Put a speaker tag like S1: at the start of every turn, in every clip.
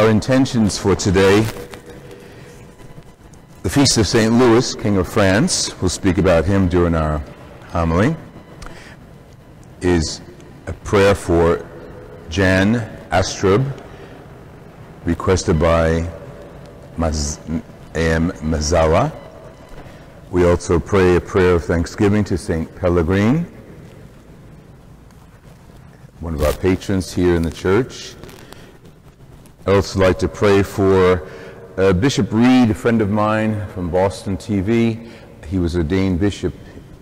S1: Our intentions for today the Feast of St. Louis, King of France, we'll speak about him during our homily, is a prayer for Jan Astrub, requested by Maz- A.M. We also pray a prayer of thanksgiving to St. Pellegrine, one of our patrons here in the church. I'd also like to pray for uh, Bishop Reed, a friend of mine from Boston TV. He was ordained bishop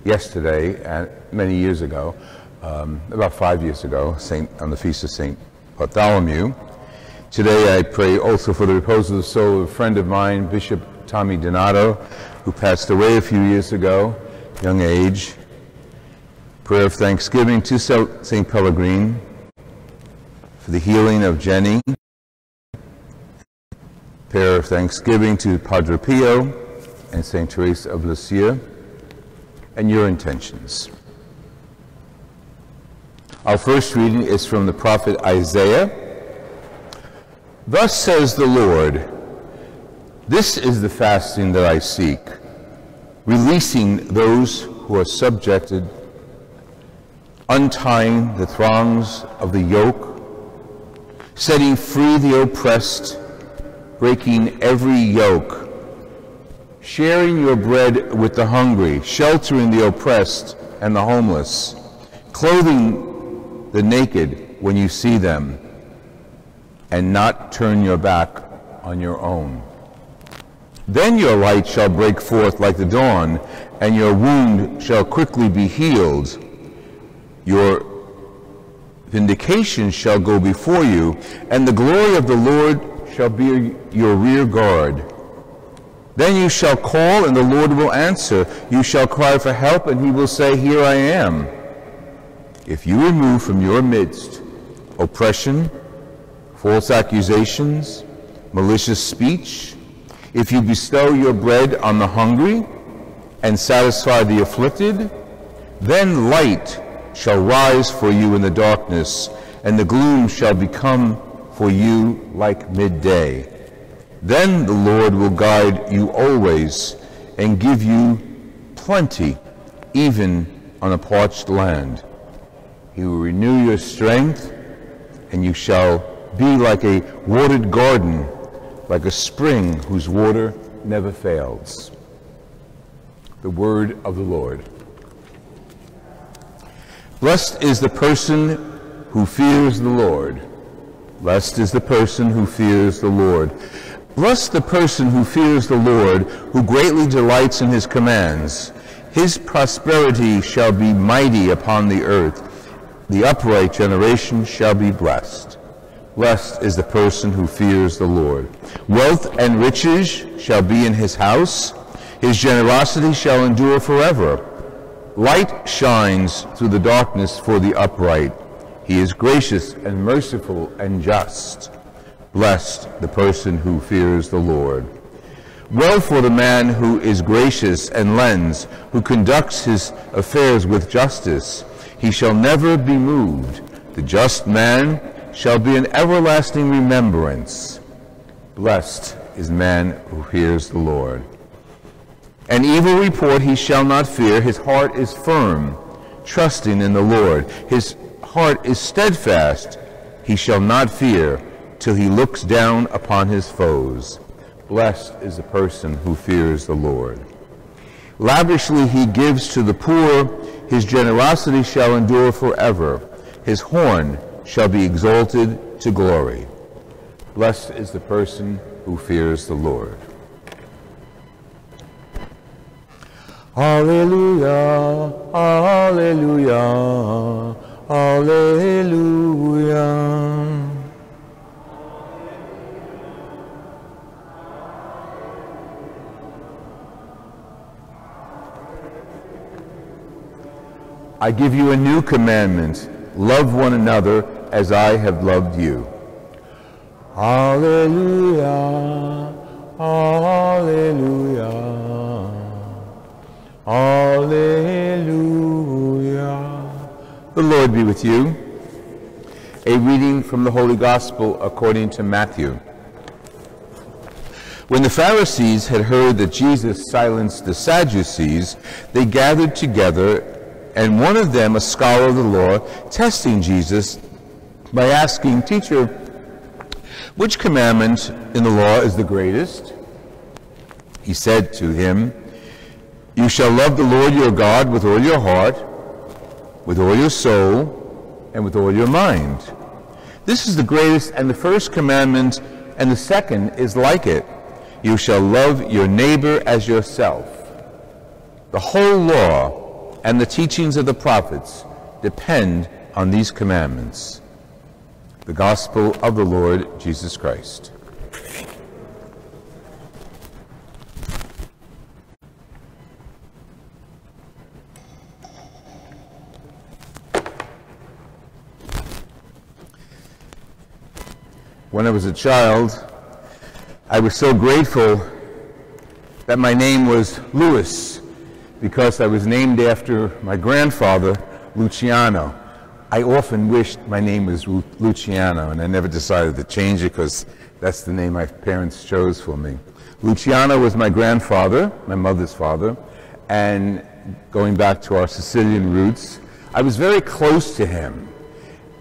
S1: yesterday, uh, many years ago, um, about five years ago, Saint, on the feast of St. Bartholomew. Today I pray also for the repose of the soul of a friend of mine, Bishop Tommy Donato, who passed away a few years ago, young age. Prayer of thanksgiving to St. Pellegrine for the healing of Jenny prayer of thanksgiving to Padre Pio and St. Teresa of Lisieux, and your intentions. Our first reading is from the prophet Isaiah. Thus says the Lord, This is the fasting that I seek, releasing those who are subjected, untying the thongs of the yoke, setting free the oppressed, breaking every yoke, sharing your bread with the hungry, sheltering the oppressed and the homeless, clothing the naked when you see them, and not turn your back on your own. Then your light shall break forth like the dawn, and your wound shall quickly be healed. Your vindication shall go before you, and the glory of the Lord shall be your rear guard. Then you shall call, and the Lord will answer. You shall cry for help, and he will say, Here I am. If you remove from your midst oppression, false accusations, malicious speech, if you bestow your bread on the hungry and satisfy the afflicted, then light shall rise for you in the darkness, and the gloom shall become for you like midday. Then the Lord will guide you always and give you plenty, even on a parched land. He will renew your strength, and you shall be like a watered garden, like a spring whose water never fails. The word of the Lord. Blessed is the person who fears the Lord. Blessed is the person who fears the Lord. Blessed the person who fears the Lord, who greatly delights in his commands. His prosperity shall be mighty upon the earth. The upright generation shall be blessed. Blessed is the person who fears the Lord. Wealth and riches shall be in his house. His generosity shall endure forever. Light shines through the darkness for the upright. He is gracious and merciful and just. Blessed the person who fears the Lord. Well for the man who is gracious and lends, who conducts his affairs with justice. He shall never be moved. The just man shall be an everlasting remembrance. Blessed is man who fears the Lord. An evil report he shall not fear. His heart is firm, trusting in the Lord. His heart is steadfast, he shall not fear till he looks down upon his foes. Blessed is the person who fears the Lord. Lavishly he gives to the poor, his generosity shall endure forever. His horn shall be exalted to glory. Blessed is the person who fears the Lord. Alleluia, Alleluia. Alleluia. I give you a new commandment. Love one another as I have loved you. Alleluia. Alleluia. Alleluia. Lord be with you. A reading from the Holy Gospel according to Matthew. When the Pharisees had heard that Jesus silenced the Sadducees, they gathered together, and one of them, a scholar of the law, testing Jesus by asking, Teacher, which commandment in the law is the greatest? He said to him, You shall love the Lord your God with all your heart, with all your soul, and with all your mind. This is the greatest and the first commandment, and the second is like it. You shall love your neighbor as yourself. The whole law and the teachings of the prophets depend on these commandments. The Gospel of the Lord Jesus Christ. When I was a child, I was so grateful that my name was Louis because I was named after my grandfather, Luciano. I often wished my name was Luciano, and I never decided to change it because that's the name my parents chose for me. Luciano was my grandfather, my mother's father, and going back to our Sicilian roots, I was very close to him.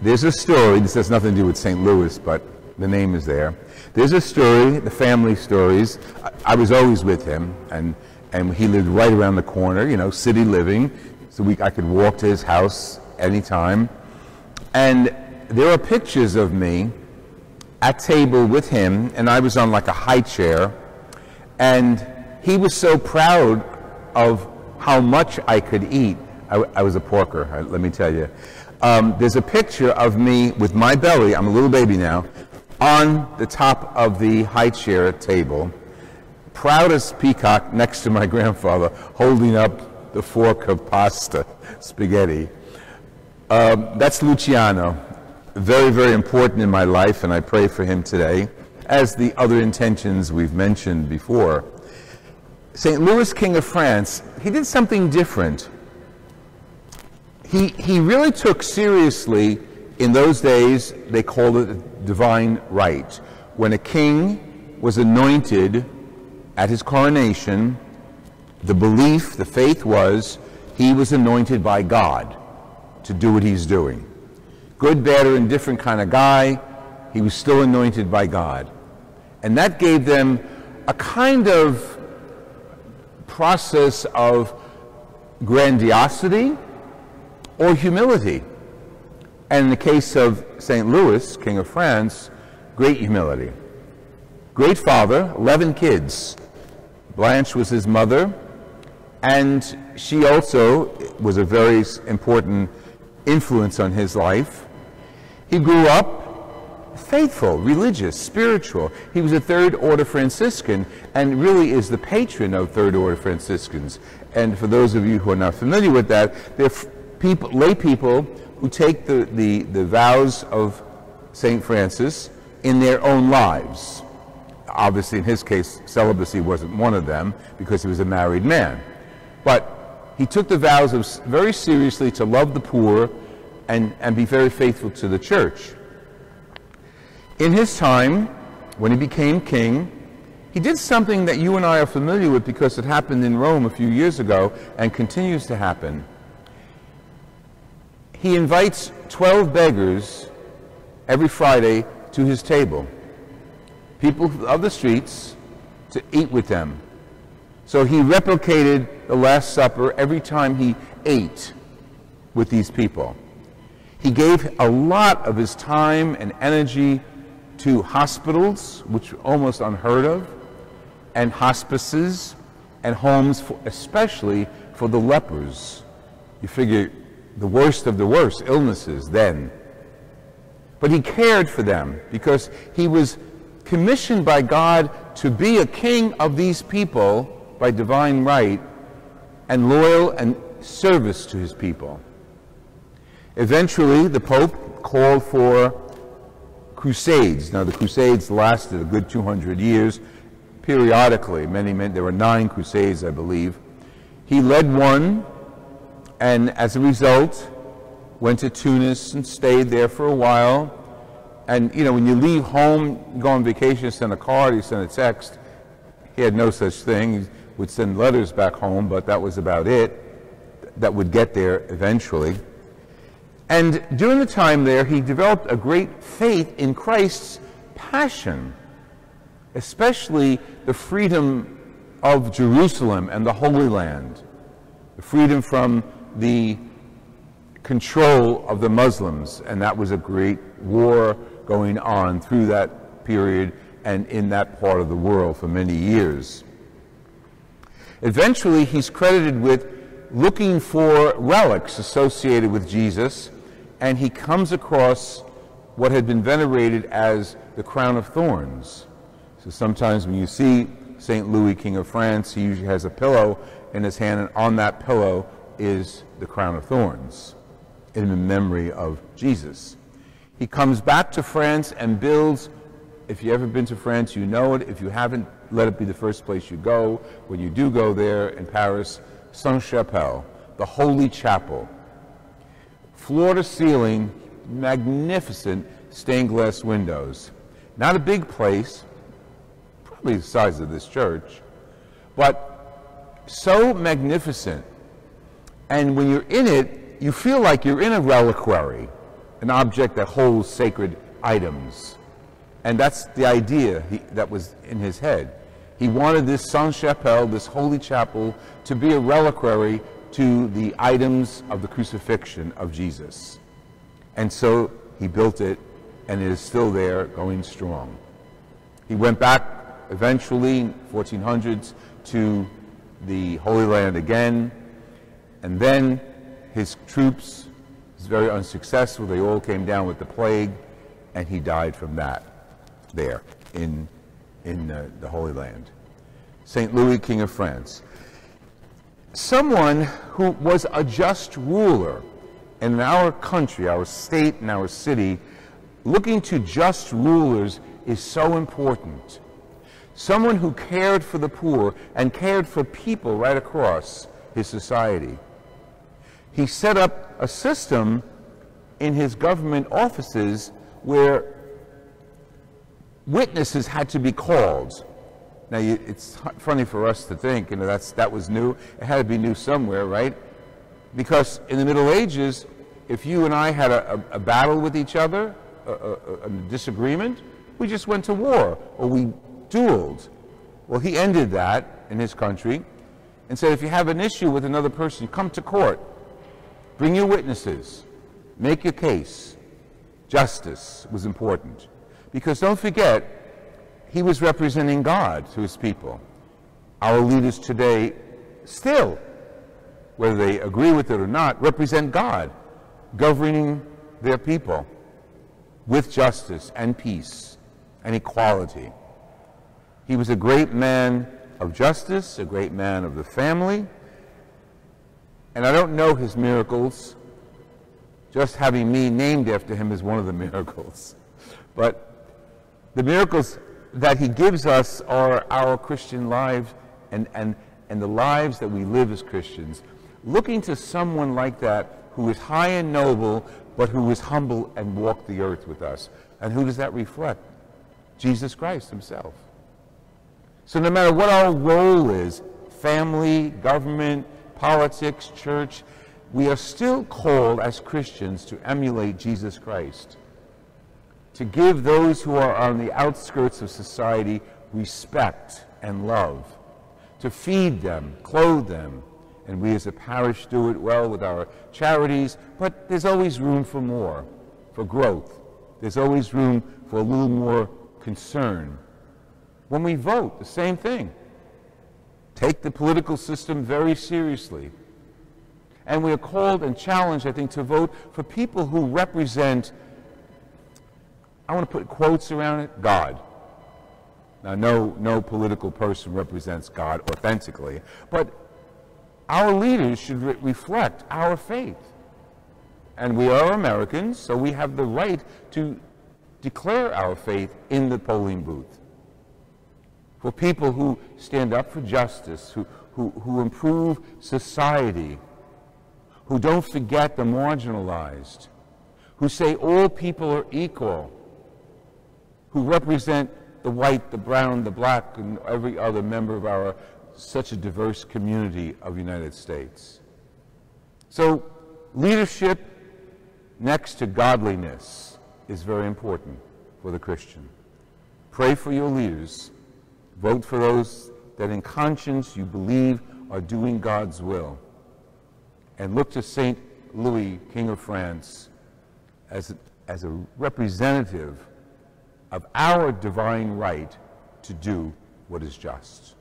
S1: There's a story, this has nothing to do with St. Louis, but the name is there. There's a story, the family stories. I, I, was always with him, and, and he lived right around the corner, you know, city living, so we, I could walk to his house anytime. And there are pictures of me at table with him, and I was on like a high chair, and he was so proud of how much I could eat. I, I was a porker, let me tell you. Um, there's a picture of me with my belly, I'm a little baby now, on the top of the high chair table, proudest peacock next to my grandfather, holding up the fork of pasta, spaghetti. Um, that's Luciano. Very, very important in my life, and I pray for him today, as the other intentions we've mentioned before. St. Louis, King of France, he did something different. He, he really took seriously, in those days, they called it divine right. When a king was anointed at his coronation, the belief, the faith was he was anointed by God to do what he's doing. Good, bad, or indifferent kind of guy, he was still anointed by God. And that gave them a kind of process of grandiosity or humility. And in the case of St. Louis, King of France, great humility. Great father, 11 kids. Blanche was his mother, and she also was a very important influence on his life. He grew up faithful, religious, spiritual. He was a Third Order Franciscan and really is the patron of Third Order Franciscans. And for those of you who are not familiar with that, they're people, lay people who take the, the, the vows of St. Francis in their own lives. Obviously, in his case, celibacy wasn't one of them because he was a married man. But he took the vows of, very seriously to love the poor and, and be very faithful to the church. In his time, when he became king, he did something that you and I are familiar with because it happened in Rome a few years ago and continues to happen he invites 12 beggars every Friday to his table, people of the streets, to eat with them. So he replicated the Last Supper every time he ate with these people. He gave a lot of his time and energy to hospitals, which were almost unheard of, and hospices and homes, for, especially for the lepers. You figure the worst of the worst illnesses then. But he cared for them because he was commissioned by God to be a king of these people by divine right and loyal and service to his people. Eventually, the Pope called for crusades. Now, the crusades lasted a good 200 years, periodically. Many, many, there were nine crusades, I believe. He led one and as a result, went to Tunis and stayed there for a while. And, you know, when you leave home, go on vacation, send a card, you send a text, He had no such thing. He would send letters back home, but that was about it. That would get there eventually. And during the time there, he developed a great faith in Christ's passion, especially the freedom of Jerusalem and the Holy Land, the freedom from the control of the Muslims, and that was a great war going on through that period and in that part of the world for many years. Eventually, he's credited with looking for relics associated with Jesus, and he comes across what had been venerated as the crown of thorns. So sometimes when you see St. Louis, King of France, he usually has a pillow in his hand, and on that pillow is the crown of thorns in the memory of Jesus. He comes back to France and builds, if you've ever been to France, you know it. If you haven't, let it be the first place you go. When you do go there in Paris, Sainte-Chapelle, the Holy Chapel. Floor to ceiling, magnificent stained glass windows. Not a big place, probably the size of this church, but so magnificent. And when you're in it, you feel like you're in a reliquary, an object that holds sacred items. And that's the idea he, that was in his head. He wanted this Sainte-Chapelle, this holy chapel, to be a reliquary to the items of the crucifixion of Jesus. And so he built it, and it is still there, going strong. He went back eventually, 1400s, to the Holy Land again, and then his troops was very unsuccessful. They all came down with the plague, and he died from that there in, in the Holy Land. St. Louis, King of France. Someone who was a just ruler in our country, our state, and our city, looking to just rulers is so important. Someone who cared for the poor and cared for people right across his society. He set up a system in his government offices where witnesses had to be called. Now, you, it's funny for us to think, you know, that's, that was new. It had to be new somewhere, right? Because in the Middle Ages, if you and I had a, a, a battle with each other, a, a, disagreement, we just went to war or we dueled. Well, he ended that in his country and said if you have an issue with another person, come to court, bring your witnesses, make your case. Justice was important. Because don't forget, he was representing God to his people. Our leaders today still, whether they agree with it or not, represent God, governing their people with justice and peace and equality. He was a great man of justice, a great man of the family. And I don't know his miracles. Just having me named after him is one of the miracles. But the miracles that he gives us are our Christian lives and, and, and the lives that we live as Christians. Looking to someone like that who is high and noble, but who is humble and walked the earth with us. And who does that reflect? Jesus Christ himself. So no matter what our role is, family, government, politics, church, we are still called as Christians to emulate Jesus Christ, to give those who are on the outskirts of society respect and love, to feed them, clothe them, and we as a parish do it well with our charities, but there's always room for more, for growth. There's always room for a little more concern. When we vote, the same thing. Take the political system very seriously. And we are called and challenged, I think, to vote for people who represent, I want to put quotes around it, God. Now, no, no political person represents God authentically, but our leaders should re reflect our faith. And we are Americans, so we have the right to declare our faith in the polling booth. For people who stand up for justice, who, who, who improve society, who don't forget the marginalized, who say all people are equal, who represent the white, the brown, the black, and every other member of our such a diverse community of the United States. So leadership next to godliness is very important for the Christian. Pray for your leaders. Vote for those that in conscience you believe are doing God's will. And look to St. Louis, King of France, as as a representative of our divine right to do what is just.